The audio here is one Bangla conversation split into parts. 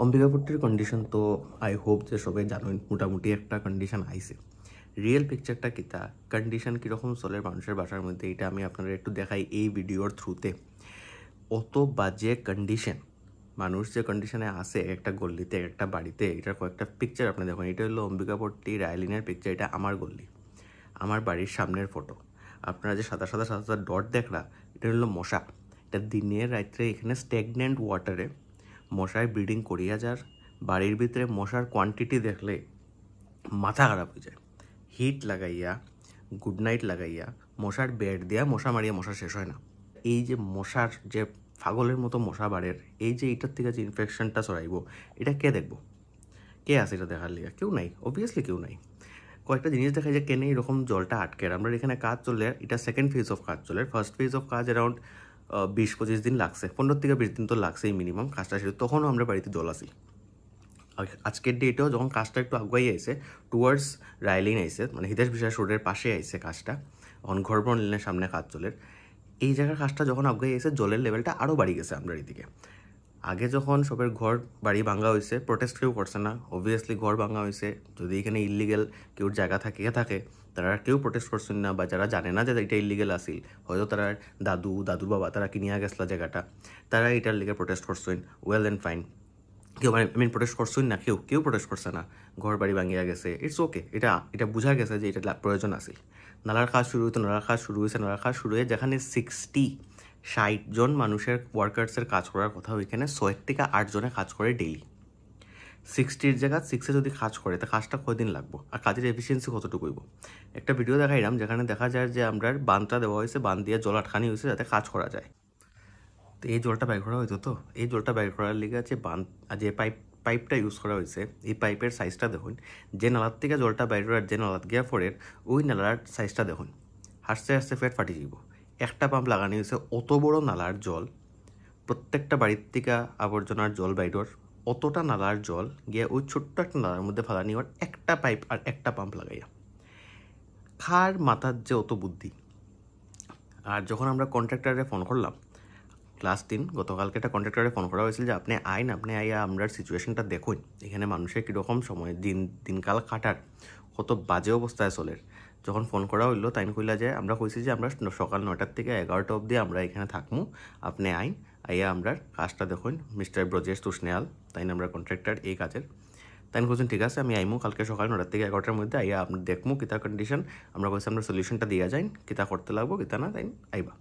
অম্বিকাপুরটির কন্ডিশন তো আই হোপ যে সবাই জানেন মোটামুটি একটা কন্ডিশন আইছে। রিয়েল পিকচারটা কিতা কন্ডিশন কীরকম চলে মানুষের বাসার মধ্যে? এটা আমি আপনারা একটু দেখাই এই ভিডিওর থ্রুতে অত বাজে কন্ডিশন মানুষ যে কন্ডিশনে আসে একটা গল্লিতে, একটা বাড়িতে, এটার কয়েকটা পিকচার আপনি দেখুন। এটা হলো অম্বিকাপট্টি রায়লিনের পিকচার এটা আমার গল্লি। আমার বাড়ির সামনের ফটো আপনারা যে সাদা সাদা সাদা সাদা ডট দেখলা এটা হলো মশা। এটা দিনের রাত্রে এখানে স্ট্যাগনেন্ট ওয়াটারে মশায় ব্রিডিং করিয়া যার, বাড়ির ভিতরে মশার কোয়ান্টিটি দেখলে মাথা খারাপ হয়ে যায়। হিট লাগাইয়া গুড নাইট লাগাইয়া, মশার বেড দিয়া মশা মারিয়া মশা শেষ হয় না। এই যে মশার যে ফাগলের মতো মশা বাড়ের, এই যে এটার থেকে যে ইনফেকশনটা ছড়াইব, এটা কে দেখব? কে আছে এটা দেখার লিগে? কেউ নাই অবভিয়াসলি কেউ নাই। কয়েকটা জিনিস দেখা যায় কেন এরকম জলটা আটকে। আমরা এখানে কাজ চলে, এটা সেকেন্ড ফেজ অফ কাজ চলে। ফার্স্ট ফেজ অফ কাজ অ্যারাউন্ড বিশ পঁচিশ দিন লাগছে, পনেরো থেকে বিশ দিন তো লাগছেই মিনিমাম কাজটা শেষ তখনও আমরা বাড়িতে জল আসি আজকের ডেটেও যখন কাজটা একটু আগুয়াই আইছে টুয়ার্ডস রায়লিন আইছে মানে হিতেশ বিশ্বাস রোডের পাশে আইছে কাজটা এখন ঘর বনলিনের সামনে কাজ চলের এই জায়গার কাজটা যখন আগুয়াই আইছে, জলের লেভেলটা আরও বাড়ি গেছে আমরা এদিকে। আগে যখন সবের ঘর বাড়ি ভাঙা হয়েছে প্রোটেস্ট কেউ করছে না। অবভিয়াসলি ঘর ভাঙা হয়েছে যদি এখানে ইলিগেল কেউ জায়গা থাকে থাকে তারা কেউ প্রোটেস্ট করছেন না বা যারা জানে না যে এটা ইলিগেল আসিল হয়তো তারা দাদু, দাদুর বাবা তারা কিনিয়া গেছিল জায়গাটা, তারা এটার লিগে প্রোটেস্ট করছেন ওয়েল অ্যান্ড ফাইন কেউ মানে মিন প্রোটেস্ট করছেন না কেউ কেউ প্রোটেস্ট করছে না ঘর বাড়ি ভাঙিয়া গেছে ইটস ওকে এটা এটা বোঝা গেছে যে এটা প্রয়োজন আছে নালার কাজ শুরু হইতো, নালার কাজ শুরু হয়েছে নালার কাজ শুরু হয়ে যেখানে সিক্সটি ষাট জন মানুষের ওয়ার্কার্সের কাজ করার কথা ওইখানে ছয়ের থেকে আটজনে কাজ করে ডেইলি সিক্সটির জায়গা সিক্সে যদি কাজ করে, তা কাজটা কয়দিন লাগবো? আর কাজের এফিসিয়েন্সি কতটুকু একটা ভিডিও দেখাইলাম, যেখানে দেখা যায় যে আমরা বানটা দেওয়া হয়েছে, বান দিয়ে জল আটকানি হয়েছে যাতে কাজ করা যায়। তো এই জলটা বাইর করা হইতো তো? এই জলটা বাইর করার লিগে যে বান যে পাইপ, পাইপটা ইউজ করা হয়েছে, এই পাইপের সাইজটা দেখুন। যে নালার থেকে জলটা বাইর করার, যে নালাত গিয়া ফোরের ওই নালার সাইজটা দেখুন। হাসতে হাসতে ফেট ফাটি যাব একটা পাম্প লাগানো হয়েছে, অত বড় নালার জল। প্রত্যেকটা বাড়ির থেকে আবর্জনার জল বাইরের অতটা নালার জল গিয়ে ওই ছোট্ট একটা নালার মধ্যে ফালানি ওর একটা পাইপ আর একটা পাম্প লাগাইয়া। খার মাথার যে অত বুদ্ধি। আর যখন আমরা কন্ট্রাক্টারে ফোন করলাম ক্লাস তিন, গতকালকে একটা কন্ট্রাক্টরে ফোন করা হয়েছিল যে, আপনি আইন, আপনি আইয়া আমরা সিচুয়েশনটা দেখুন। এখানে মানুষের কীরকম সময়, দিন, দিনকাল কাটার, কত বাজে অবস্থায় চলের? যখন ফোন করা হইল তাই কইলা যে, আমরা কইছি যে, আমরা সকাল নটার থেকে এগারোটা অবধি আমরা এখানে থাকব আপনি আইন আইয়া আমরা কাজটা দেখুন, মিস্টার ব্রজেশ তুষ্নেয়াল, তাই আমরা কন্ট্রাক্টর এই কাজের। তাই বলছেন, ঠিক আছে, আমি আইমু, কালকে সকাল নটার থেকে এগারোটার মধ্যে আইয়া আপনি দেখব কিতা কন্ডিশন আমরা বলছি আমরা সলিউশনটা দিয়া যাই কিতা করতে লাগবো, কিতা না, তাই আইবা।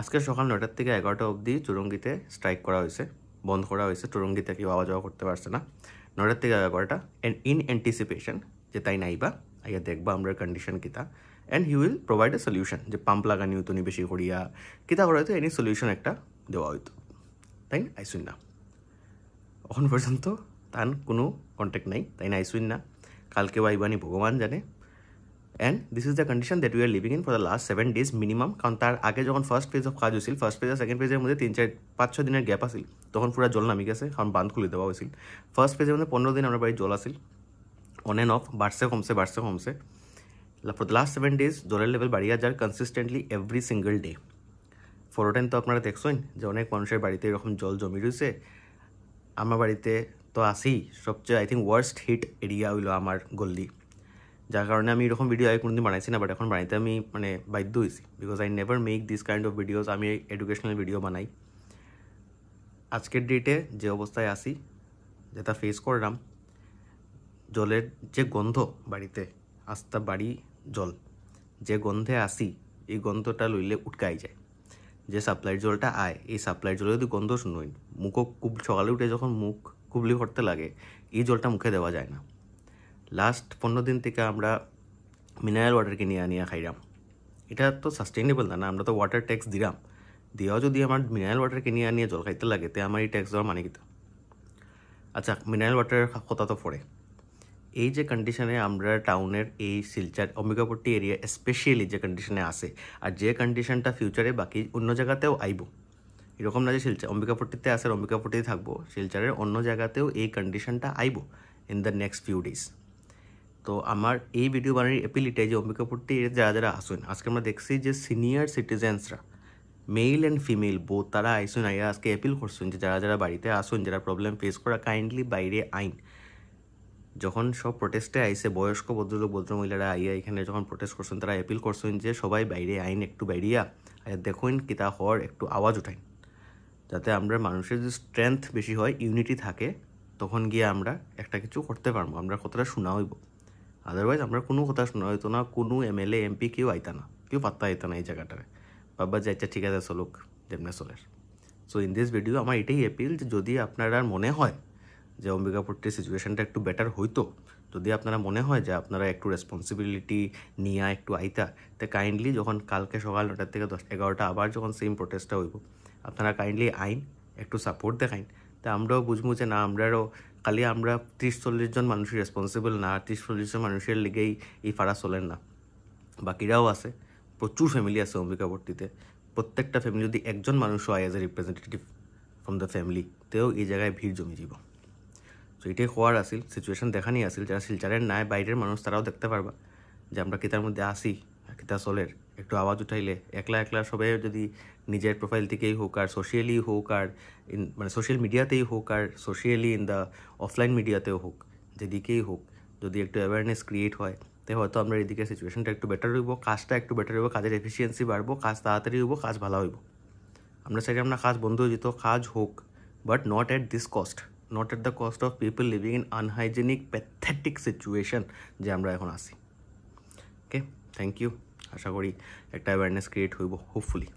আজকে সকাল নটার থেকে এগারোটা অবধি চুরঙ্গিতে স্ট্রাইক করা হয়েছে, বন্ধ করা হয়েছে, চুরঙ্গিতে কেউ আওয়া যাওয়া করতে পারছে না। নটার থেকে এগারোটা অ্যান্ড ইন অ্যান্টিসিপেশন যে তাই নাইবা আইয়া দেখবা আমরা কন্ডিশন কিতা। And he will provide a solution যে পাম্প লাগানি নি বেশি করিয়া, কিতা করা হয়তো এনি সলিউশন একটা। দেওয়া হইতো। তাই না? আইসুন না। এখন পর্যন্ত তার কোনো কন্ট্যাক্ট নাই। তাই না? আইসুন না। কালকেও আইবানি ভগবান জানে। And this is the condition that you are living in for the last seven days minimum কারণ তার আগে যখন ফার্স্ট ফেজ অফ কাজ হয়েছিল ফার্স্ট ফেজ আর সেকেন্ড ফেজের মধ্যে তিন, চার, পাঁচ, ছ দিনের গ্যাপ আসিল তখন পুরো জল নামি গেছে, কারণ বাঁধ খুলে দেওয়া হয়েছিল ফার্স্ট ফেজের মধ্যে পনেরো দিন আমরা বাড়ি জল আসিল অন অ্যান্ড অফ বাড়ছে, কমছে বাড়ছে, কমছে। For the last seven days জলের লেভেল বাড়িয়া যার কনসিস্টেন্টলি এভরি সিঙ্গল ডে ফোরোটেন তো আপনারা দেখছেন যে অনেক মানুষের বাড়িতে এরকম জল জমি রয়েছে। আমার বাড়িতে তো আসি সবচেয়ে I think worst hit area হইল আমার গল্লি যার কারণে আমি এরকম ভিডিও আগে কোনোদিন বানাইছি না বাট এখন বানাইতে আমি মানে বাধ্য হয়েছি because I never make this kind of videos আমি এডুকেশনাল ভিডিও বানাই। আজকের ডেটে যে অবস্থায় আসি যেটা ফেস করলাম, জলের যে গন্ধ বাড়িতে, আস্তা বাড়ি জল, যে গন্ধে আসি এই গন্ধটা লইলে উটকাই যায়। যে সাপ্লাইয়ের জলটা আয়, এই সাপ্লাইয়ের জলে যদি গন্ধ শুনুই, মুখও খুব সকালে উঠে যখন মুখ কুবলি করতে লাগে, এই জলটা মুখে দেওয়া যায় না। লাস্ট পনেরো দিন থেকে আমরা মিনারেল ওয়াটার কিনে আনিয়া খাইলাম এটা তো সাস্টেইনেবল না আমরা তো ওয়াটার ট্যাক্স দিলাম দিয়াও যদি আমার মিনারেল ওয়াটার কিনে আনিয়ে জল খাইতে লাগে, তে আমার এই ট্যাক্স দেওয়ার মানে কিতা আচ্ছা মিনারেল ওয়াটারের কথা তো পড়ে। এই যে কন্ডিশনে আমরা টাউনের এই শিলচার অম্বিকাপট্টি এরিয়া স্পেশালি যে কন্ডিশনে আসে আর যে কন্ডিশনটা ফিউচারে বাকি অন্য জায়গাতেও আইব। এরকম না যে শিলচার অম্বিকাপট্টিতে আসে অম্বিকাপট্টিতে থাকব, শিলচারের অন্য জায়গাতেও এই কন্ডিশনটা আইব in the next few days তো আমার এই ভিডিও বানানোর এপিলিটাই যে অম্বিকাপট্টি যারা যারা আসুন, আজকে আমরা দেখছি যে সিনিয়র সিটিজেন্সরা মেল অ্যান্ড ফিমেল বোথ তারা আইসুন, আইয়া আজকে অ্যাপিল করছেন যে যারা যারা বাড়িতে আসুন, যারা প্রবলেম ফেস করা কাইন্ডলি বাইরে আইন। যখন সব প্রোটেস্টে আইসে, বয়স্ক ভদ্রলোক ভদ্রমহিলারা আইয়া এখানে যখন প্রোটেস্ট করছেন, তারা অ্যাপিল করছেন যে সবাই বাইরে আইন একটু বাইরিয়া আর দেখুন কিতা হর একটু আওয়াজ উঠাইন। যাতে আমরা মানুষের যে স্ট্রেংথ বেশি হয় ইউনিটি থাকে, তখন গিয়ে আমরা একটা কিছু করতে পারব, আমরা কথাটা শোনা হইব। আদারওয়াইজ আমরা কোনো কথা শোনা হইতো না, কোনো এমএলএ এমপি কেউ আইতা না, কেউ পাত্তা আইতা না এই জায়গাটারে। বাবা যে আচ্ছা ঠিক আছে চলুক, যেমনে চলে সো ইন দিস ভিডিও আমার এটাই অ্যাপিল যে যদি আপনারা মনে হয় যে অম্বিকাপুরটির সিচুয়েশনটা একটু বেটার হইতো। যদি আপনারা মনে হয় যে আপনারা একটু রেসপন্সিবিলিটি নিয়ে, একটু আইতা, তো কাইন্ডলি যখন কালকে সকাল নটার থেকে দশ এগারোটা আবার যখন সেম প্রোটেস্টটা হইব, আপনারা কাইন্ডলি আইন, একটু সাপোর্ট দেখাইন। তা আমরাও বুঝব যে না, আমরারও খালি আমরা ত্রিশ চল্লিশ জন মানুষের রেসপন্সিবল না, ত্রিশ চল্লিশ জন মানুষের লিগেই এই ফাড়া চলেন না। বাকিরাও আছে, প্রচুর ফ্যামিলি আছে অম্বিকাবর্তীতে প্রত্যেকটা ফ্যামিলি যদি একজন মানুষও আয় as a representative from the family তেও এই জায়গায় ভিড় জমি যাব তো এটাই হওয়ার আসিল সিচুয়েশন দেখানি আসিল। যারা শিলচারের নাই, বাইরের মানুষ, তারাও দেখতে পারবা যে আমরা কিতার মধ্যে আসি কিতা চলের। একটু আওয়াজ উঠাইলে একলা একলা সবাই যদি নিজের প্রোফাইল থেকেই হোক আর সোশিয়ালি হোক আর মানে সোশ্যাল মিডিয়াতেই হোক আর সোশিয়ালি ইন দ্য অফলাইন মিডিয়াতেও হোক যেদিকেই হোক, যদি একটু অ্যাওয়ারনেস ক্রিয়েট হয় তাই হয়তো আমরা এদিকে সিচুয়েশনটা একটু বেটার হইব, কাজটা একটু বেটার হইব, কাজের এফিসিয়েন্সি বাড়বো, কাজ তাড়াতাড়ি হইব, কাজ ভালো হইব। আমরা চাই আমরা কাজ বন্ধ হয়ে যেত, কাজ হোক but not at this cost not at the cost of people living in unhygienic pathetic situation যে আমরা এখন আসি ওকে থ্যাংক ইউ আশা করি একটা অ্যাওয়ারনেস ক্রিয়েট হইব হোপফুলি